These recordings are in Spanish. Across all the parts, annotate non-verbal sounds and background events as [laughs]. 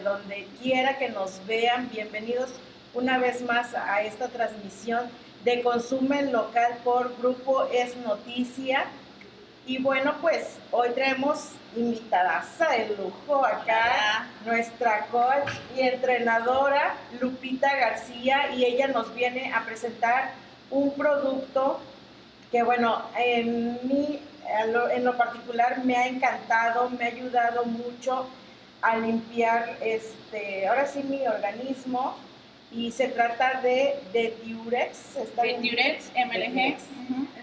desde donde quiera que nos vean. Bienvenidos una vez más a esta transmisión de Consumen Local por Grupo Es Noticia. Y bueno, pues hoy traemos invitadaza de lujo acá, nuestra coach y entrenadora Lupita García, y ella nos viene a presentar un producto que bueno, en mí, en lo particular me ha encantado, me ha ayudado mucho a limpiar, este, ahora sí mi organismo, y se trata de, de Diurex. de Diurex MLG,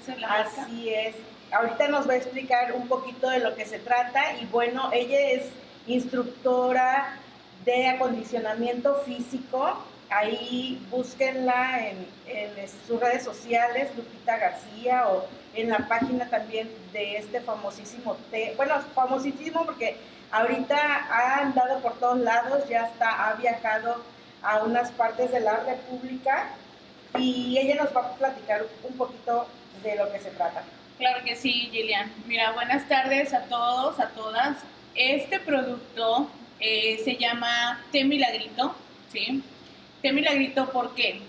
esa es la Así es. Ahorita nos va a explicar un poquito de lo que se trata y bueno, ella es instructora de acondicionamiento físico. Ahí búsquenla en, en sus redes sociales, Lupita García, o en la página también de este famosísimo té. Bueno, famosísimo porque ahorita ha andado por todos lados, ya está, ha viajado a unas partes de la República y ella nos va a platicar un poquito de lo que se trata. Claro que sí, Gillian. Mira, buenas tardes a todos, a todas. Este producto eh, se llama Té Milagrito, ¿sí? Té Milagrito, ¿por qué?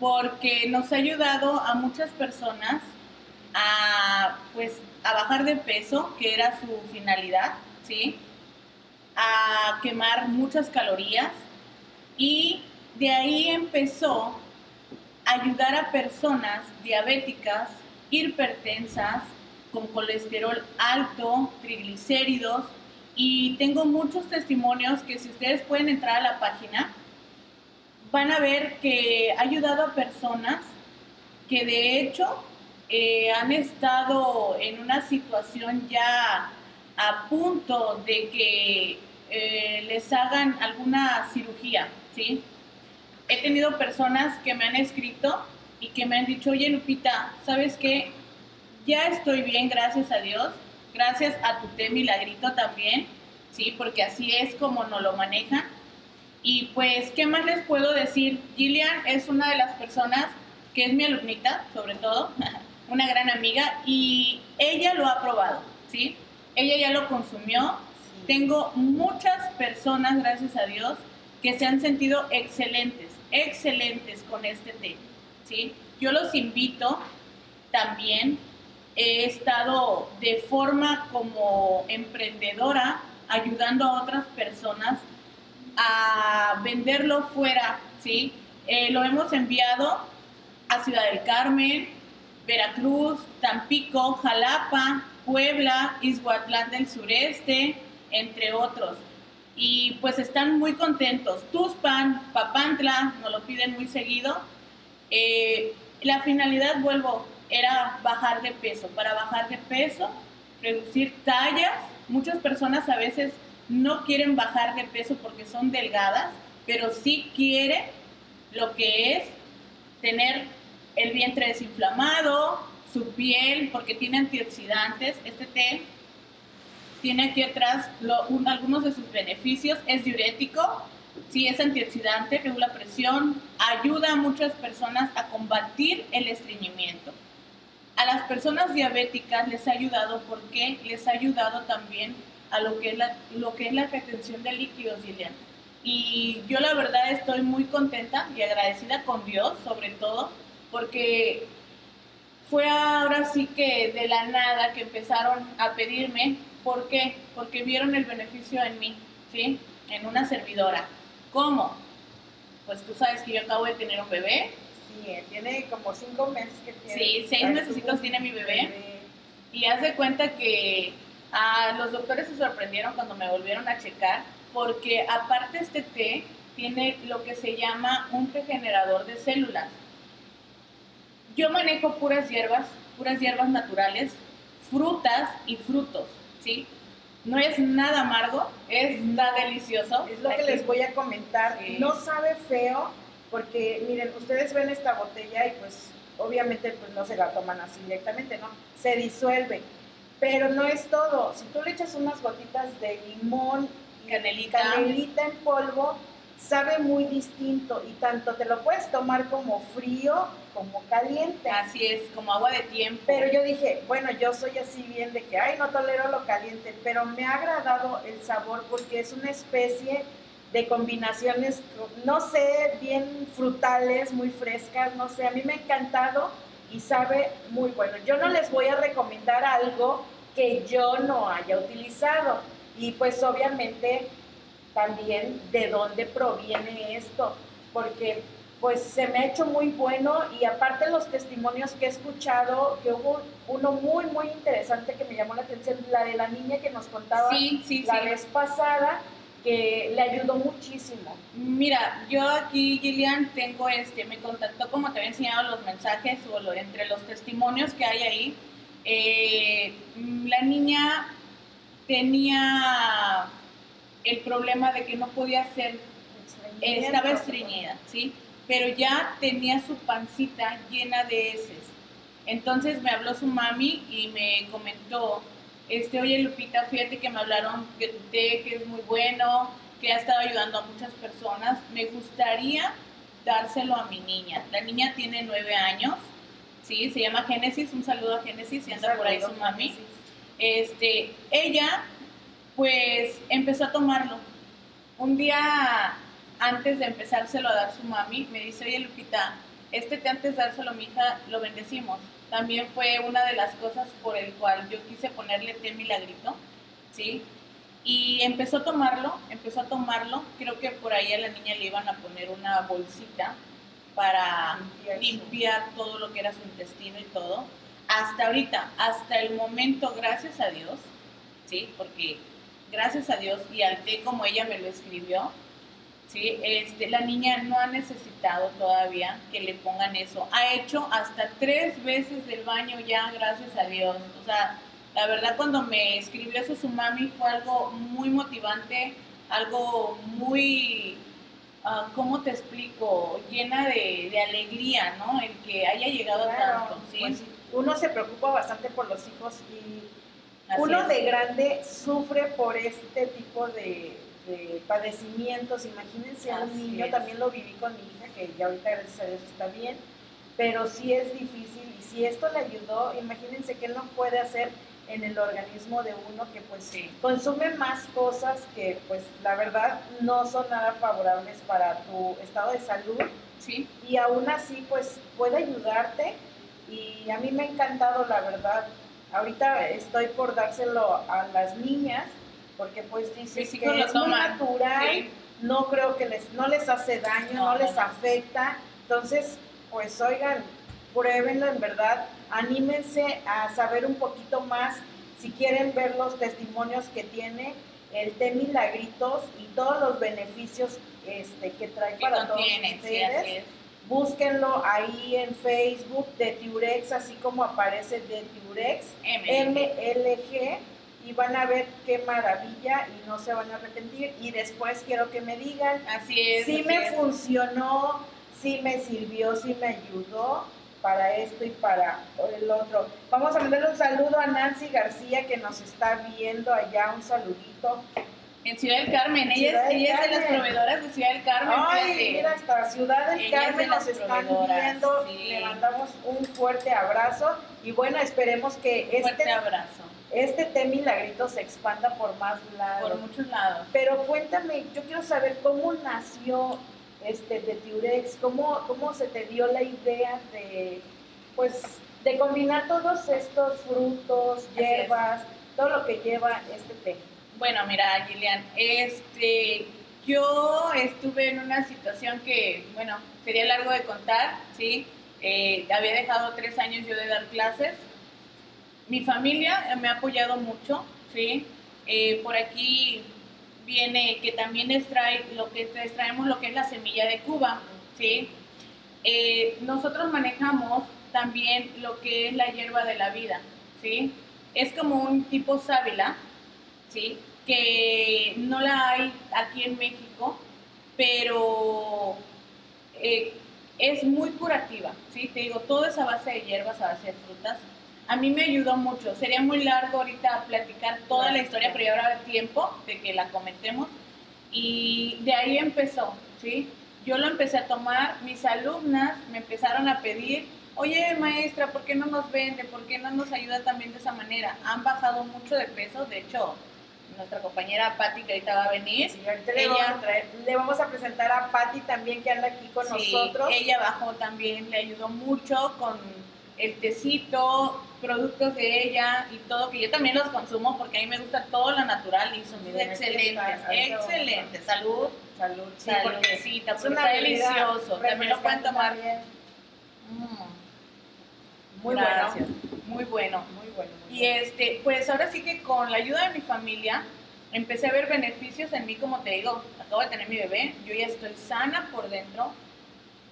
Porque nos ha ayudado a muchas personas a, pues, a bajar de peso, que era su finalidad, ¿sí? A quemar muchas calorías, y de ahí empezó a ayudar a personas diabéticas, hipertensas, con colesterol alto, triglicéridos, y tengo muchos testimonios que si ustedes pueden entrar a la página, van a ver que ha ayudado a personas que de hecho eh, han estado en una situación ya a punto de que eh, les hagan alguna cirugía, ¿sí? He tenido personas que me han escrito y que me han dicho, oye Lupita, ¿sabes qué? Ya estoy bien, gracias a Dios, gracias a tu té milagrito también, ¿sí? Porque así es como nos lo manejan. Y pues, ¿qué más les puedo decir? Gillian es una de las personas que es mi alumnita, sobre todo, [laughs] una gran amiga, y ella lo ha probado, ¿sí? Ella ya lo consumió. Tengo muchas personas, gracias a Dios, que se han sentido excelentes, excelentes con este té. ¿sí? Yo los invito también, he estado de forma como emprendedora ayudando a otras personas a venderlo fuera, ¿sí? Eh, lo hemos enviado a Ciudad del Carmen, Veracruz, Tampico, Jalapa, Puebla, Izhuatlán del Sureste, entre otros y pues están muy contentos. Tuspan, Papantla, nos lo piden muy seguido. Eh, la finalidad, vuelvo, era bajar de peso. Para bajar de peso, reducir tallas. Muchas personas a veces no quieren bajar de peso porque son delgadas, pero sí quieren lo que es tener el vientre desinflamado, su piel, porque tiene antioxidantes. Este té tiene aquí atrás algunos de sus beneficios. Es diurético, sí es antioxidante, regula presión, ayuda a muchas personas a combatir el estreñimiento. A las personas diabéticas les ha ayudado porque les ha ayudado también a lo que es la, lo que es la retención de líquidos, Gillian. Y yo la verdad estoy muy contenta y agradecida con Dios, sobre todo, porque fue ahora sí que de la nada que empezaron a pedirme ¿Por qué? Porque vieron el beneficio en mí, ¿sí? En una servidora. ¿Cómo? Pues tú sabes que yo acabo de tener un bebé. Sí, tiene como cinco meses que tiene. Sí, seis meses tiene mi bebé. Y haz de cuenta que a los doctores se sorprendieron cuando me volvieron a checar, porque aparte este té tiene lo que se llama un regenerador de células. Yo manejo puras hierbas, puras hierbas naturales, frutas y frutos. ¿sí? No es nada amargo, es nada delicioso. Es lo que les voy a comentar. No sabe feo, porque miren, ustedes ven esta botella y pues obviamente pues no se la toman así directamente, ¿no? Se disuelve. Pero no es todo. Si tú le echas unas gotitas de limón, canelita, canelita en polvo, sabe muy distinto y tanto te lo puedes tomar como frío como caliente. Así es, como agua de tiempo. Pero yo dije, bueno, yo soy así bien de que, ay, no tolero lo caliente, pero me ha agradado el sabor porque es una especie de combinaciones, no sé, bien frutales, muy frescas, no sé, a mí me ha encantado y sabe muy bueno. Yo no les voy a recomendar algo que yo no haya utilizado y pues obviamente también de dónde proviene esto, porque pues se me ha hecho muy bueno y aparte los testimonios que he escuchado, que hubo uno muy, muy interesante que me llamó la atención, la de la niña que nos contaba la vez pasada, que le ayudó muchísimo. Mira, yo aquí, Gillian, tengo este, me contactó como te había enseñado los mensajes o lo, entre los testimonios que hay ahí. Eh, la niña tenía el problema de que no podía ser, estaba estreñida, ¿sí? Pero ya tenía su pancita llena de heces. Entonces me habló su mami y me comentó, este, oye Lupita, fíjate que me hablaron de té, que es muy bueno, que ha estado ayudando a muchas personas. Me gustaría dárselo a mi niña. La niña tiene nueve años, ¿sí? Se llama Génesis, un saludo a Génesis, y anda por ahí su mami. Este, ella pues empezó a tomarlo. Un día antes de empezárselo a dar su mami, me dice, oye Lupita, este té antes de dárselo a mi hija, lo bendecimos. También fue una de las cosas por el cual yo quise ponerle té milagrito, ¿sí? Y empezó a tomarlo, empezó a tomarlo. Creo que por ahí a la niña le iban a poner una bolsita para limpiar todo lo que era su intestino y todo. Hasta ahorita, hasta el momento, gracias a Dios, ¿sí? Porque gracias a Dios y al té como ella me lo escribió, ¿sí? este, la niña no ha necesitado todavía que le pongan eso. Ha hecho hasta tres veces del baño ya, gracias a Dios. O sea, la verdad cuando me escribió eso su mami fue algo muy motivante, algo muy, uh, ¿cómo te explico? Llena de, alegría, ¿no? El que haya llegado a tanto. ¿sí? Pues, uno se preocupa bastante por los hijos y uno de grande sufre por este tipo de, padecimientos. Imagínense a un niño, también lo viví con mi hija, que ya ahorita gracias a Dios está bien, pero sí es difícil. Y si esto le ayudó, imagínense que él no puede hacer en el organismo de uno que pues consume más cosas que pues la verdad no son nada favorables para tu estado de salud. Sí. Y aún así pues puede ayudarte y a mí me ha encantado la verdad Ahorita estoy por dárselo a las niñas porque pues dicen que es muy natural, no creo que les, no les hace daño, no, les afecta. Entonces, pues oigan, pruébenlo en verdad, anímense a saber un poquito más si quieren ver los testimonios que tiene el té Milagritos y todos los beneficios este, que trae para todos ustedes búsquenlo ahí en Facebook de Tiurex, así como aparece de Tiurex, MLG, y van a ver qué maravilla y no se van a arrepentir. Y después quiero que me digan así es, si me funcionó, si me sirvió, si me ayudó para esto y para el otro. Vamos a mandarle un saludo a Nancy García que nos está viendo allá, un saludito. En Ciudad del Carmen, ella, es, ella es, de las proveedoras de Ciudad del Carmen. Ay, mira, hasta Ciudad del Carmen nos están viendo. Le mandamos un fuerte abrazo y bueno, esperemos que este, abrazo. este té milagrito se expanda por más lados. Por muchos lados. Pero cuéntame, yo quiero saber cómo nació este de Tiurex, cómo, cómo se te dio la idea de, pues, de combinar todos estos frutos, hierbas, todo lo que lleva este té. Bueno, mira, Gillian, este, yo estuve en una situación que, bueno, sería largo de contar, ¿sí? Eh, había dejado tres años yo de dar clases. Mi familia me ha apoyado mucho, ¿sí? Eh, por aquí viene que también extrae lo que extraemos lo que es la semilla de Cuba, ¿sí? Eh, nosotros manejamos también lo que es la hierba de la vida, ¿sí? Es como un tipo sábila, ¿sí? Que no la hay aquí en México, pero eh, es muy curativa, ¿sí? Te digo, todo es a base de hierbas, a base de frutas. A mí me ayudó mucho. Sería muy largo ahorita platicar toda la historia, pero ya habrá tiempo de que la comentemos. Y de ahí empezó, ¿sí? Yo lo empecé a tomar, mis alumnas me empezaron a pedir, oye maestra, ¿por qué no nos vende? ¿Por qué no nos ayuda también de esa manera? Han bajado mucho de peso, de hecho, nuestra compañera Patti, que ahorita va a venir. le, vamos a presentar a Patti también, que anda aquí con nosotros. Ella bajó también, le ayudó mucho con el tecito, productos de ella y todo, que yo también los consumo porque a mí me gusta todo lo natural y son excelentes, excelentes. Salud, salud, sí, porque sí, está delicioso. También lo pueden tomar. Mm. Muy Gracias. bueno. Muy bueno. Muy bueno. y este, pues ahora sí que con la ayuda de mi familia empecé a ver beneficios en mí, como te digo, acabo de tener mi bebé, yo ya estoy sana por dentro.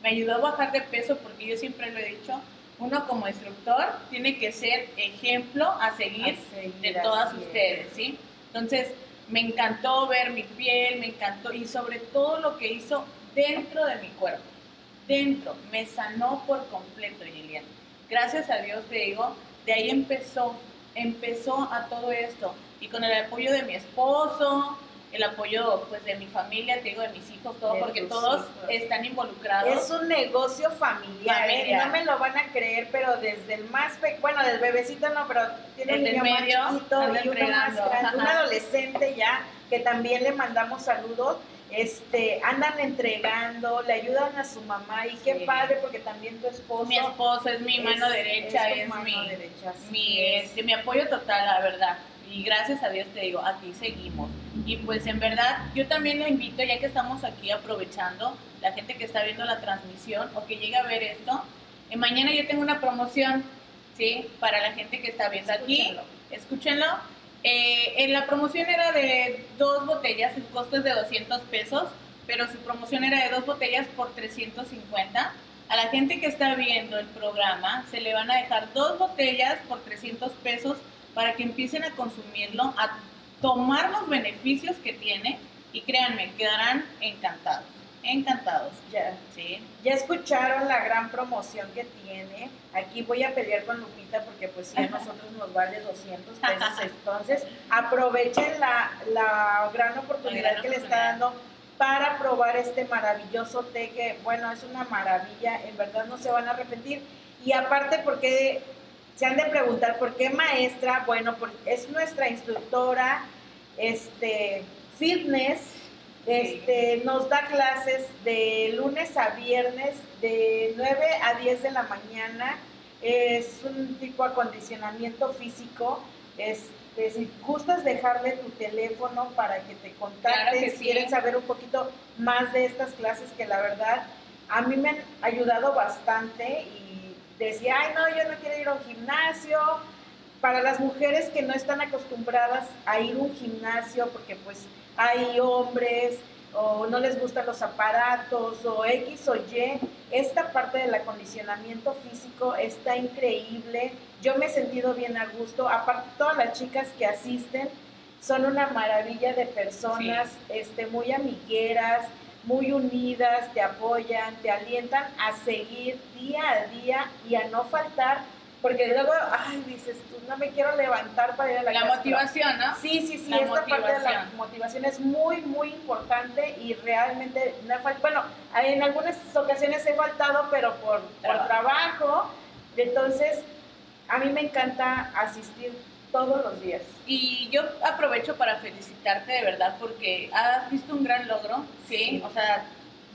Me ayudó a bajar de peso porque yo siempre lo he dicho, uno como instructor tiene que ser ejemplo a seguir, de todas ustedes, ¿sí? Entonces, me encantó ver mi piel, me encantó y sobre todo lo que hizo dentro de mi cuerpo, dentro, me sanó por completo, Gillian. Gracias a Dios te digo, de ahí empezó, empezó a todo esto. Y con el apoyo de mi esposo, el apoyo pues de mi familia, te digo, de mis hijos, todo, porque todos están involucrados. Es un negocio familiar, ¿eh? no me lo van a creer, pero desde el más pequeño, bueno, del bebecito no, pero tiene un niño más chiquito y uno más grande, un adolescente ya, que también le mandamos saludos, este, andan entregando, le ayudan a su mamá y qué padre porque también tu esposo. Mi esposo es mi mano derecha, es, mi, derecha, mi, este, mi apoyo total, la verdad. Y gracias a Dios te digo, aquí seguimos. Y pues en verdad, yo también lo invito, ya que estamos aquí aprovechando, la gente que está viendo la transmisión o que llegue a ver esto, eh, mañana yo tengo una promoción, ¿sí? Para la gente que está viendo aquí. Escúchenlo. Eh, en la promoción era de dos botellas, el costo es de 200 pesos, pero su promoción era de dos botellas por 350. A la gente que está viendo el programa se le van a dejar dos botellas por 300 pesos para que empiecen a consumirlo, a tomar los beneficios que tiene y créanme, quedarán encantados. Encantados. Ya, ¿sí? ya escucharon la gran promoción que tiene. Aquí voy a pelear con Lupita porque pues si a nosotros nos vale 200 [laughs] pesos, entonces aprovechen la, la gran oportunidad que le está dando para probar este maravilloso té que, bueno, es una maravilla, en verdad no se van a arrepentir. Y aparte porque se han de preguntar por qué maestra, bueno, porque es nuestra instructora, este, fitness, este, nos da clases de lunes a viernes de 9 a 10 de la mañana, es un tipo de acondicionamiento físico, este, si gustas dejarle tu teléfono para que te contactes, si quieren saber un poquito más de estas clases que la verdad a mí me han ayudado bastante y decía, ay, no, yo no quiero ir a un gimnasio. Para las mujeres que no están acostumbradas a ir a un gimnasio, porque pues hay hombres o no les gustan los aparatos o X o Y, esta parte del acondicionamiento físico está increíble. Yo me he sentido bien a gusto. Aparte, todas las chicas que asisten son una maravilla de personas, este, muy amigueras, muy unidas, te apoyan, te alientan a seguir día a día y a no faltar, porque luego, ay, dices, tú no me quiero levantar para ir a la, la motivación, ¿no? Sí, sí, sí, esta parte de la motivación es muy, muy importante y realmente me bueno, en algunas ocasiones he faltado, pero por por trabajo, entonces a mí me encanta asistir todos los días. Y yo aprovecho para felicitarte de verdad porque has visto un gran logro, ¿sí? O sea,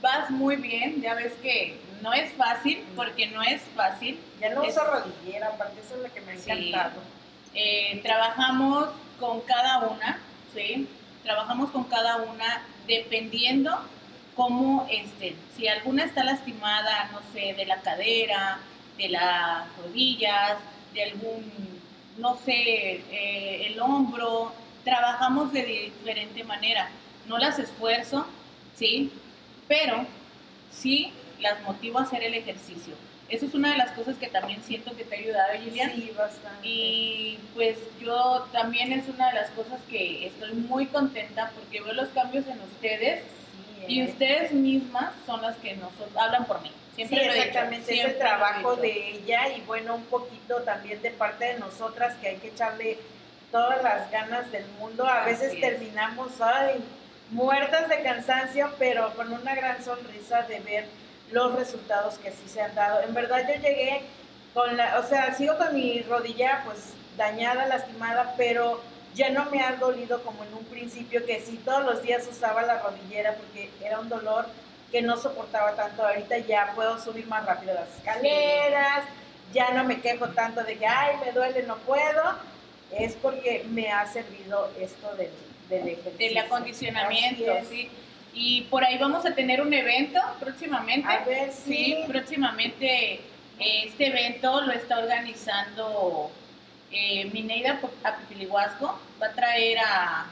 vas muy bien, ya ves que no es fácil, porque no es fácil. Ya no uso rodillera, aparte eso es lo que me ha encantado. Eh, trabajamos con cada una, ¿sí? Trabajamos con cada una dependiendo cómo estén. Si alguna está lastimada, no sé, de la cadera, de las rodillas, de algún no sé, eh, el hombro, trabajamos de diferente manera. No las esfuerzo, ¿sí? Pero sí las motivo a hacer el ejercicio. Eso es una de las cosas que también siento que te ha ayudado, Gillian. Sí, bastante. Y pues yo también es una de las cosas que estoy muy contenta porque veo los cambios en ustedes y eh. ustedes mismas son las que nos hablan por mí. Siempre sí, exactamente, es el trabajo de ella y bueno, un poquito también de parte de nosotras que hay que echarle todas las ganas del mundo. A veces terminamos, ay, muertas de cansancio, pero con una gran sonrisa de ver los resultados que sí se han dado. En verdad yo llegué con la, o sea, sigo con mi rodilla pues dañada, lastimada, pero ya no me ha dolido como en un principio, que sí todos los días usaba la rodillera porque era un dolor que no soportaba tanto. Ahorita ya puedo subir más rápido las escaleras, ya no me quejo tanto de que, ay, me duele, no puedo. Es porque me ha servido esto del, del ejercicio. Del acondicionamiento, sí. Y por ahí vamos a tener un evento próximamente. A ver, sí. próximamente este evento lo está organizando eh, Mineida Apipilihuasco. Va a traer a,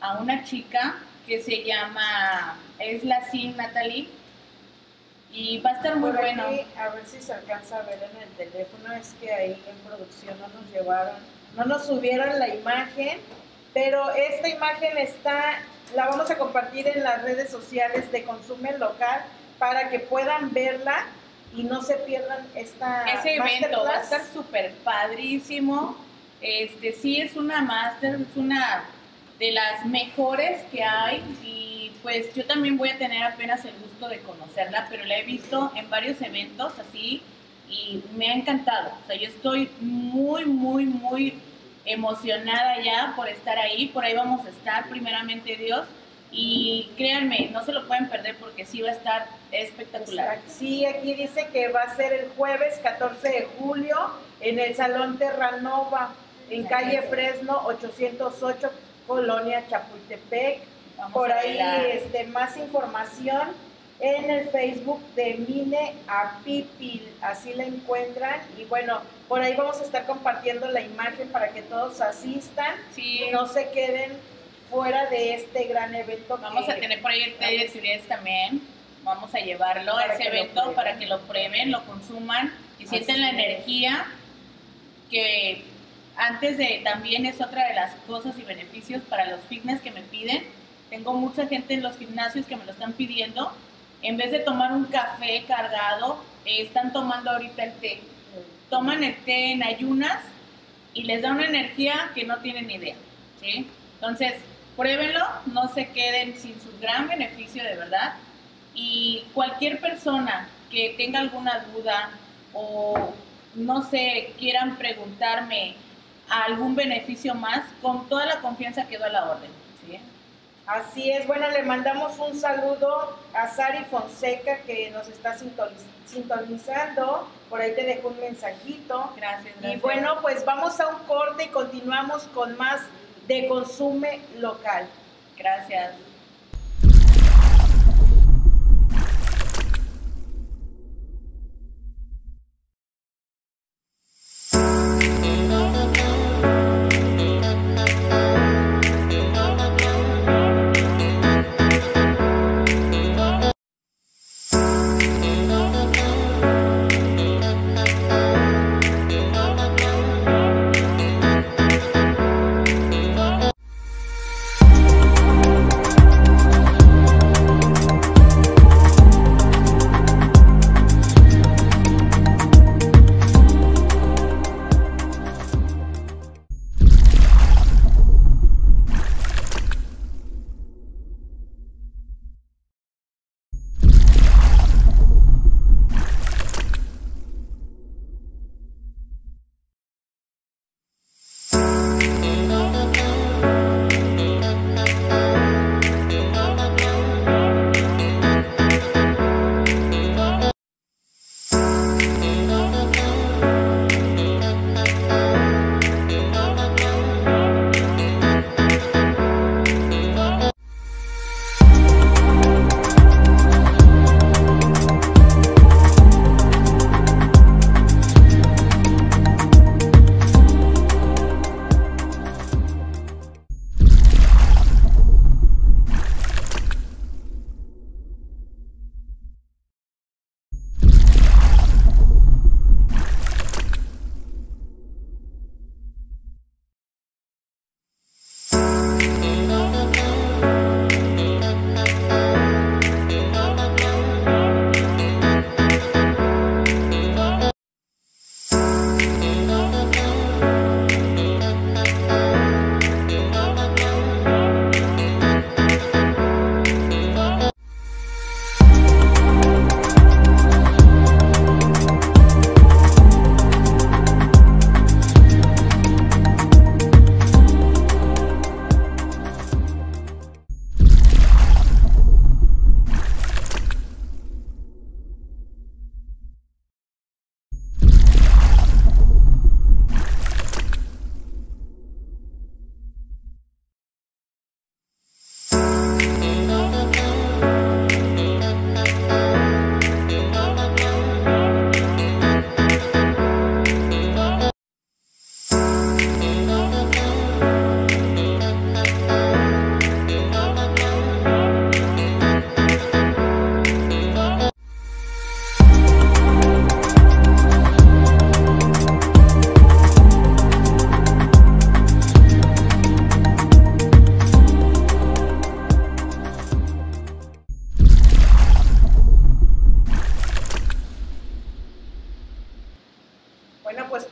a una chica que se llama, es la Sin Natalie. Y va a estar muy bueno. a ver si se alcanza a ver en el teléfono. Es que ahí en producción no nos llevaron, no nos subieron la imagen. Pero esta imagen está, la vamos a compartir en las redes sociales de Consumen Local para que puedan verla y no se pierdan esta ese evento va a estar súper padrísimo este sí es una máster es una de las mejores que hay y pues yo también voy a tener apenas el gusto de conocerla pero la he visto en varios eventos así y me ha encantado. O sea yo estoy muy muy muy emocionada ya por estar ahí por ahí vamos a estar primeramente Dios y créanme, no se lo pueden perder porque sí va a estar espectacular. Sí, aquí dice que va a ser el jueves 14 de julio en el Salón Terranova, en calle Fresno 808, Colonia Chapultepec. Por ahí este, más información en el Facebook de Mine Apipil, así la encuentran. Y bueno, por ahí vamos a estar compartiendo la imagen para que todos asistan y no se queden fuera de este gran evento. Vamos a tener por ahí el té de también. Vamos a llevarlo a ese evento para que lo prueben, lo consuman y sienten la energía que antes de también es otra de las cosas y beneficios para los fitness que me piden. Tengo mucha gente en los gimnasios que me lo están pidiendo. En vez de tomar un café cargado, eh, están tomando ahorita el té. Toman el té en ayunas y les da una energía que no tienen idea. ¿sí? Entonces, Pruébenlo, no se queden sin su gran beneficio de verdad. Y cualquier persona que tenga alguna duda o no sé, quieran preguntarme algún beneficio más, con toda la confianza quedo a la orden. Así es, bueno, le mandamos un saludo a Sari Fonseca que nos está sintonizando, por ahí te dejo un mensajito. Gracias, gracias. Y bueno, pues vamos a un corte y continuamos con más de consume local. Gracias.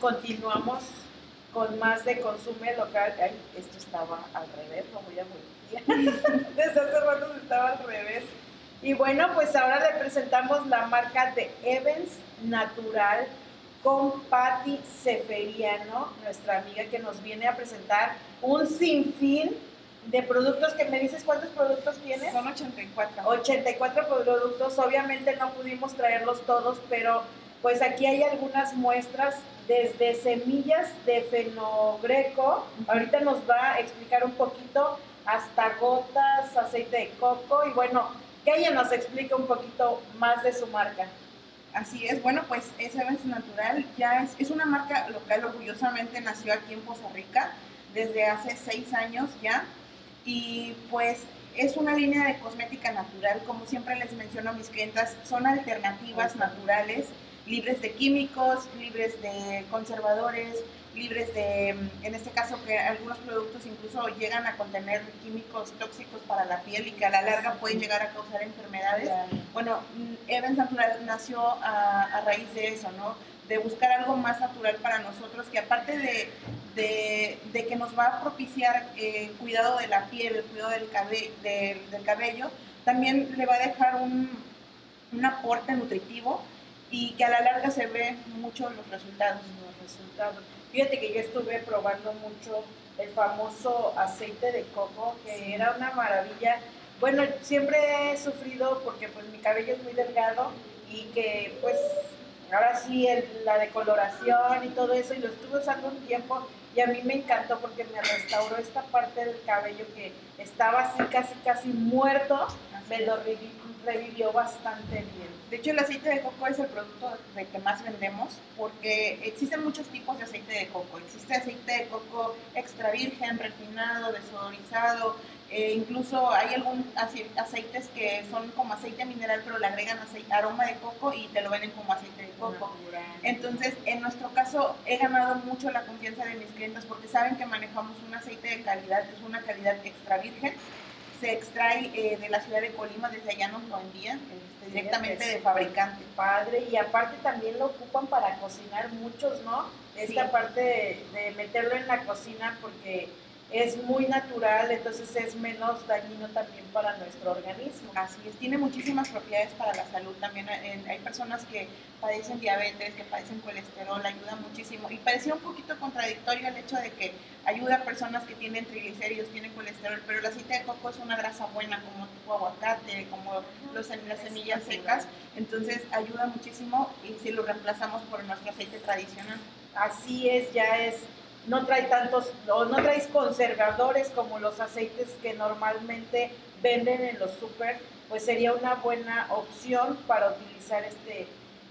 Con más de consumo local. Ay, esto estaba al revés, lo voy a voltear. [laughs] [laughs] Desde hace rato estaba al revés. Y bueno, pues ahora le presentamos la marca de Evans Natural con Patti Seferiano, nuestra amiga que nos viene a presentar un sinfín de productos que me dices cuántos productos tienes. Son 84. 84 productos, obviamente no pudimos traerlos todos, pero pues aquí hay algunas muestras desde semillas de fenogreco, ahorita nos va a explicar un poquito, hasta gotas, aceite de coco y bueno, que ella nos explique un poquito más de su marca. Así es, bueno, pues es Natural ya es, es una marca local, orgullosamente nació aquí en Costa Rica desde hace seis años ya. Y pues es una línea de cosmética natural, como siempre les menciono a mis clientas, son alternativas naturales libres de químicos, libres de conservadores, libres de, en este caso, que algunos productos incluso llegan a contener químicos tóxicos para la piel y que a la larga pueden llegar a causar enfermedades. Bueno, Evans Natural nació a, raíz de eso, ¿no? De buscar algo más natural para nosotros, que aparte de, de, que nos va a propiciar el cuidado de la piel, el cuidado del, del cabello, también le va a dejar un, un aporte nutritivo y que a la larga se ve mucho los resultados. Los resultados. Fíjate que yo estuve probando mucho el famoso aceite de coco, que era una maravilla. Bueno, siempre he sufrido porque pues mi cabello es muy delgado y que pues ahora sí el, la decoloración y todo eso y lo estuve usando un tiempo y a mí me encantó porque me restauró esta parte del cabello que estaba así casi casi muerto, me lo revivió bastante bien. De hecho, el aceite de coco es el producto de que más vendemos porque existen muchos tipos de aceite de coco. Existe aceite de coco extra virgen, refinado, desodorizado, eh, incluso hay algunos aceites que son como aceite mineral, pero le agregan aceite, aroma de coco y te lo venden como aceite de coco. Entonces, en nuestro caso, he ganado mucho la confianza de mis clientes porque saben que manejamos un aceite de calidad, que es una calidad extra virgen se extrae eh, de la ciudad de Colima, desde allá nos lo envían este, directamente de fabricante. Padre, y aparte también lo ocupan para cocinar muchos, ¿no? Esta parte de meterlo en la cocina porque es muy natural, entonces es menos dañino también para nuestro organismo. Así es, tiene muchísimas propiedades para la salud también. hay personas que padecen diabetes, que padecen colesterol, ayuda muchísimo. Y parecía un poquito contradictorio el hecho de que ayuda a personas que tienen triglicéridos, tienen colesterol, pero el aceite de coco es una grasa buena, como tipo aguacate, como los, las semillas secas. Entonces ayuda muchísimo y si lo reemplazamos por nuestro aceite tradicional. Así es, ya es no trae tantos, o no traes conservadores como los aceites que normalmente venden en los super, pues sería una buena opción para utilizar este,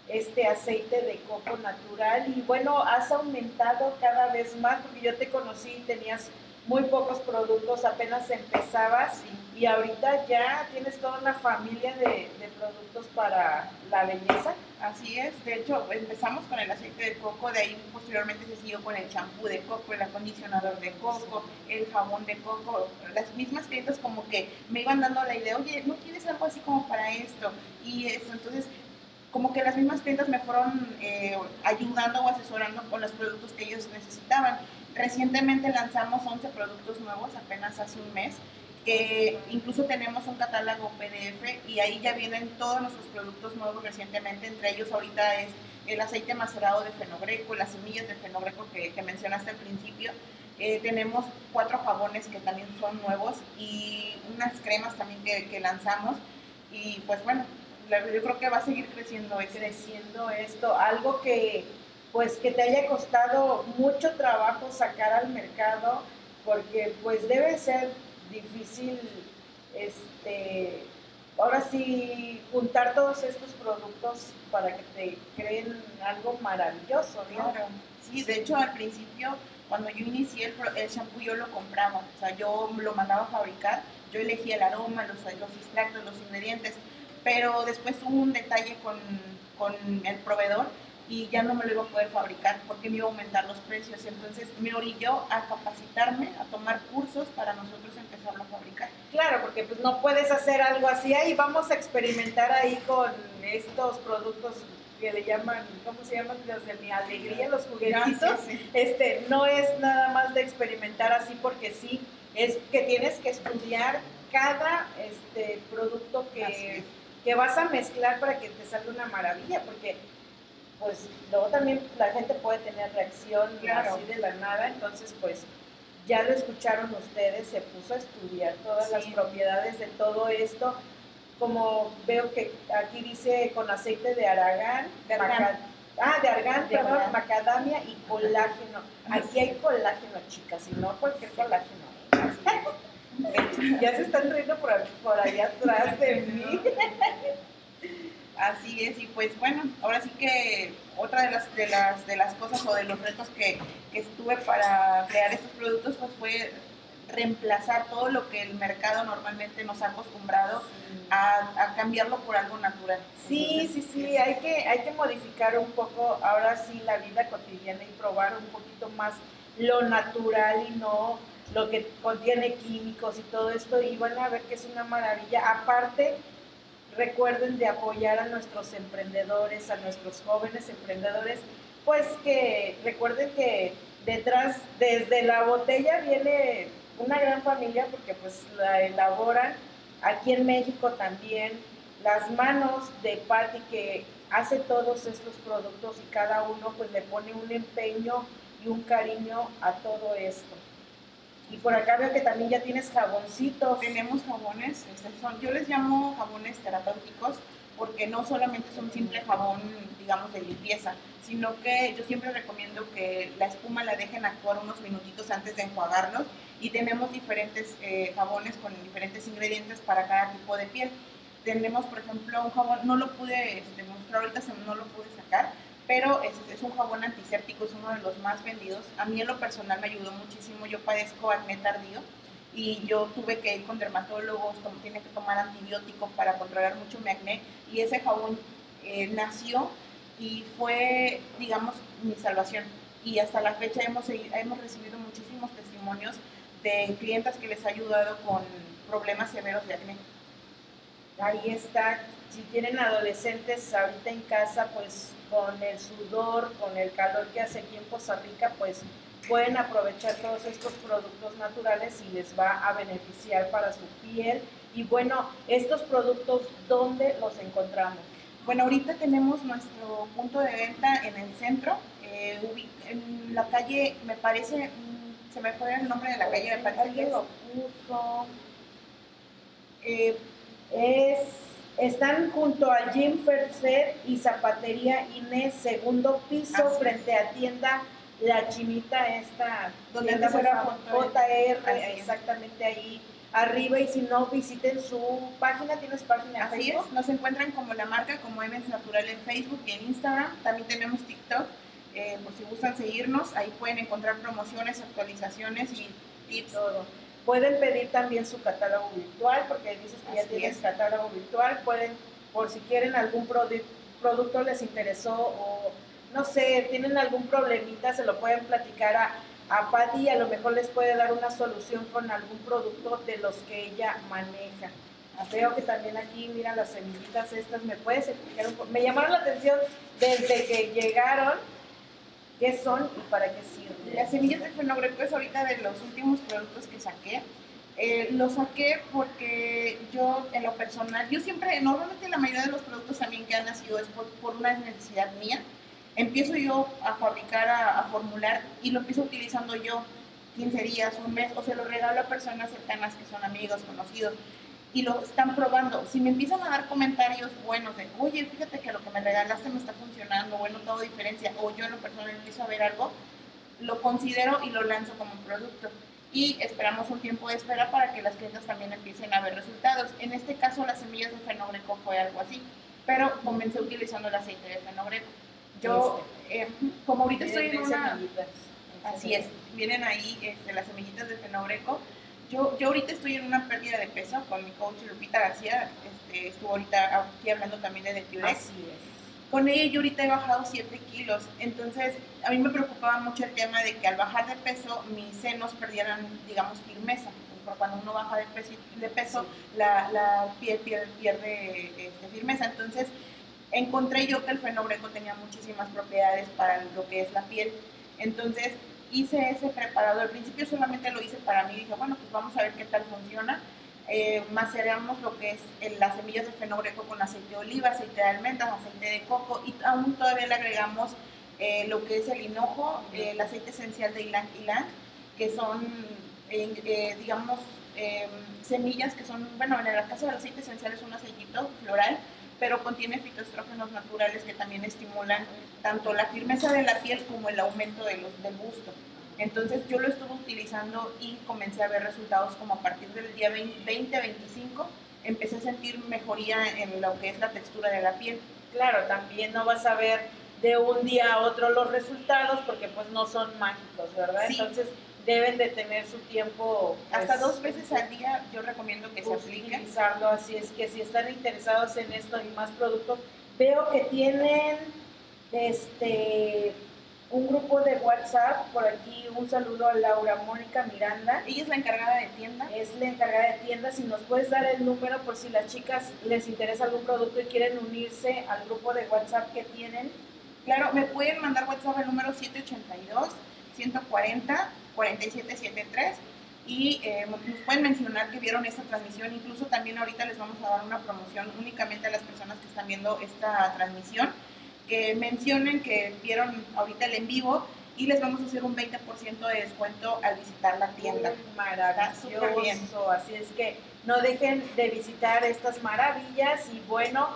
este aceite de coco natural. Y bueno, has aumentado cada vez más, porque yo te conocí y tenías muy pocos productos, apenas empezabas y ahorita ya tienes toda una familia de, productos para la belleza. Así es, de hecho empezamos con el aceite de coco, de ahí posteriormente se siguió con el champú de coco, el acondicionador de coco, el jabón de coco. Las mismas clientes como que me iban dando la idea, oye, ¿no tienes algo así como para esto? Y eso, entonces como que las mismas clientes me fueron eh, ayudando o asesorando con los productos que ellos necesitaban. Recientemente lanzamos 11 productos nuevos apenas hace un mes, que incluso tenemos un catálogo PDF y ahí ya vienen todos nuestros productos nuevos recientemente, entre ellos ahorita es el aceite macerado de fenogreco, las semillas de fenogreco que, que mencionaste al principio. Eh, tenemos cuatro jabones que también son nuevos y unas cremas también que, que lanzamos. Y pues bueno, yo creo que va a seguir creciendo, creciendo esto. Algo que pues que te haya costado mucho trabajo sacar al mercado, porque pues debe ser difícil, este, ahora sí, juntar todos estos productos para que te creen algo maravilloso. Sí, de hecho al principio, cuando yo inicié el, el shampoo, yo lo compraba, o sea, yo lo mandaba a fabricar, yo elegía el aroma, los, los extractos, los ingredientes, pero después hubo un detalle con, con el proveedor y ya no me lo iba a poder fabricar porque me iba a aumentar los precios. Entonces me orilló a capacitarme, a tomar cursos para nosotros empezarlo a fabricar. Claro, porque pues no puedes hacer algo así, ahí vamos a experimentar ahí con estos productos que le llaman, ¿cómo se llaman? Los de mi alegría, los juguetitos. Este, no es nada más de experimentar así porque sí, es que tienes que estudiar cada este, producto que, que vas a mezclar para que te salga una maravilla, porque pues luego también la gente puede tener reacción así de la nada, entonces pues ya lo escucharon ustedes, se puso a estudiar todas las propiedades de todo esto, como veo que aquí dice con aceite de aragán, de argán. ah, de argán, perdón, macadamia y colágeno. Aquí hay colágeno, chicas, y no cualquier colágeno. [laughs] ya se están riendo por, por allá atrás de mí. [laughs] Así es, y pues bueno, ahora sí que otra de las, de las, de las cosas o de los retos que, que estuve para crear estos productos pues fue reemplazar todo lo que el mercado normalmente nos ha acostumbrado a, a cambiarlo por algo natural. Sí, sí, sí, hay que, hay que modificar un poco ahora sí la vida cotidiana y probar un poquito más lo natural y no lo que contiene químicos y todo esto y van a ver que es una maravilla. Aparte, recuerden de apoyar a nuestros emprendedores, a nuestros jóvenes emprendedores, pues que recuerden que detrás, desde la botella viene una gran familia porque pues la elaboran aquí en México también, las manos de Patti que hace todos estos productos y cada uno pues le pone un empeño y un cariño a todo esto. Y por acá veo que también ya tienes jaboncitos. Tenemos jabones, este, son, yo les llamo jabones terapéuticos porque no solamente son simple jabón, digamos, de limpieza, sino que yo siempre recomiendo que la espuma la dejen actuar unos minutitos antes de enjuagarlos y tenemos diferentes eh, jabones con diferentes ingredientes para cada tipo de piel. Tenemos, por ejemplo, un jabón, no lo pude este, mostrar ahorita, no lo pude sacar, pero es, es, un jabón antiséptico, es uno de los más vendidos. A mí en lo personal me ayudó muchísimo, yo padezco acné tardío y yo tuve que ir con dermatólogos, como tiene que tomar antibiótico para controlar mucho mi acné y ese jabón eh, nació y fue, digamos, mi salvación. Y hasta la fecha hemos, hemos recibido muchísimos testimonios de clientes que les ha ayudado con problemas severos de acné. Ahí está, si tienen adolescentes ahorita en casa, pues con el sudor, con el calor que hace aquí en Costa Rica, pues pueden aprovechar todos estos productos naturales y les va a beneficiar para su piel. Y bueno, estos productos, ¿dónde los encontramos? Bueno, ahorita tenemos nuestro punto de venta en el centro, eh, en la calle, me parece, mm, se me fue el nombre de la calle, me parece que lo puso. Eh, es están junto a Jim Ferset y Zapatería Inés, segundo piso, frente a tienda La Chinita, esta donde está fuera JR, exactamente ahí arriba. Y si no, visiten su página. ¿Tienes página Así es, nos encuentran como la marca, como Evans Natural en Facebook y en Instagram. También tenemos TikTok. Eh, por si gustan seguirnos, ahí pueden encontrar promociones, actualizaciones y tips. Todo. Pueden pedir también su catálogo virtual, porque dices que ya tienes catálogo virtual. Pueden, por si quieren algún producto les interesó o no sé, tienen algún problemita, se lo pueden platicar a, a Patty y a lo mejor les puede dar una solución con algún producto de los que ella maneja. Veo que también aquí, mira las semillitas estas, ¿me puedes explicar un poco? Me llamaron la atención desde que llegaron qué son y para qué sirven. Las semillas de fenogreco es ahorita de los últimos productos que saqué. Eh, lo saqué porque yo, en lo personal, yo siempre, normalmente la mayoría de los productos también que han nacido es por, una necesidad mía. Empiezo yo a fabricar, a, a, formular y lo empiezo utilizando yo 15 días, un mes, o se lo regalo a personas cercanas que son amigos, conocidos y lo están probando. Si me empiezan a dar comentarios buenos de, oye, fíjate que lo que me regalaste me está funcionando, o he notado diferencia, o yo en lo personal empiezo a ver algo, lo considero y lo lanzo como un producto. Y esperamos un tiempo de espera para que las clientes también empiecen a ver resultados. En este caso, las semillas de fenogreco fue algo así, pero comencé utilizando el aceite de fenogreco. Yo, eh, como ahorita estoy en una... Así es, vienen ahí este, las semillitas de fenogreco yo, yo ahorita estoy en una pérdida de peso con mi coach Lupita García, este, estuvo ahorita aquí hablando también de es. Con ella yo ahorita he bajado 7 kilos, entonces a mí me preocupaba mucho el tema de que al bajar de peso mis senos perdieran, digamos, firmeza. Porque cuando uno baja de peso, de peso la, la, piel pierde, pierde este, firmeza. Entonces encontré yo que el fenogreco tenía muchísimas propiedades para lo que es la piel. Entonces hice ese preparado. Al principio solamente lo hice para mí. Dije, bueno, pues vamos a ver qué tal funciona. Eh, maceramos lo que es las semillas de fenogreco con aceite de oliva, aceite de almendras, aceite de coco y aún todavía le agregamos eh, lo que es el hinojo, el aceite esencial de ylang ylang, que son, eh, digamos, em, semillas que son, bueno, en el caso del aceite esencial es un aceitito floral, pero contiene fitoestrógenos naturales que también estimulan tanto la firmeza de la piel como el aumento de los, del busto. Entonces yo lo estuve utilizando y comencé a ver resultados como a partir del día 20-25 empecé a sentir mejoría en lo que es la textura de la piel. Claro, también no vas a ver de un día a otro los resultados porque pues no son mágicos, ¿verdad? Entonces deben de tener su tiempo. Hasta pues, dos veces al día yo recomiendo que se apliquen. Utilizarlo, así es que si están interesados en esto y más productos, veo que tienen este un grupo de WhatsApp, por aquí un saludo a Laura Mónica Miranda. Ella es la encargada de tienda. Es la encargada de tienda. Si nos puedes dar el número por si las chicas les interesa algún producto y quieren unirse al grupo de WhatsApp que tienen. Claro, me pueden mandar WhatsApp al número 782 140 4773 y eh, nos pueden mencionar que vieron esta transmisión. Incluso también ahorita les vamos a dar una promoción únicamente a las personas que están viendo esta transmisión, que mencionen que vieron ahorita el en vivo y les vamos a hacer un 20% de descuento al visitar la tienda. maravilloso, así es que no dejen de visitar estas maravillas y bueno,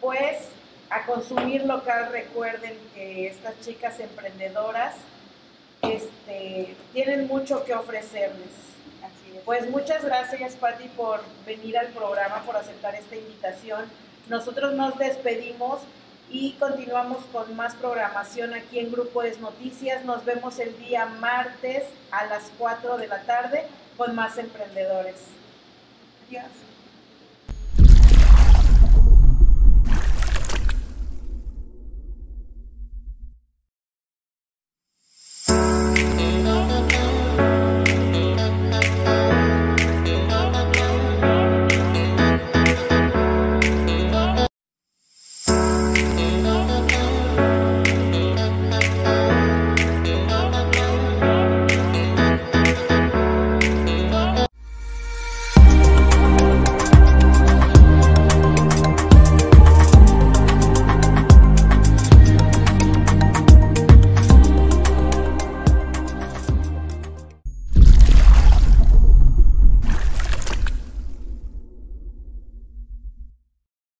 pues a consumir local recuerden que estas chicas emprendedoras este, tienen mucho que ofrecerles. Pues muchas gracias, Patti, por venir al programa, por aceptar esta invitación. Nosotros nos despedimos y continuamos con más programación aquí en Grupo Es Noticias. Nos vemos el día martes a las 4 de la tarde con más emprendedores. Adiós.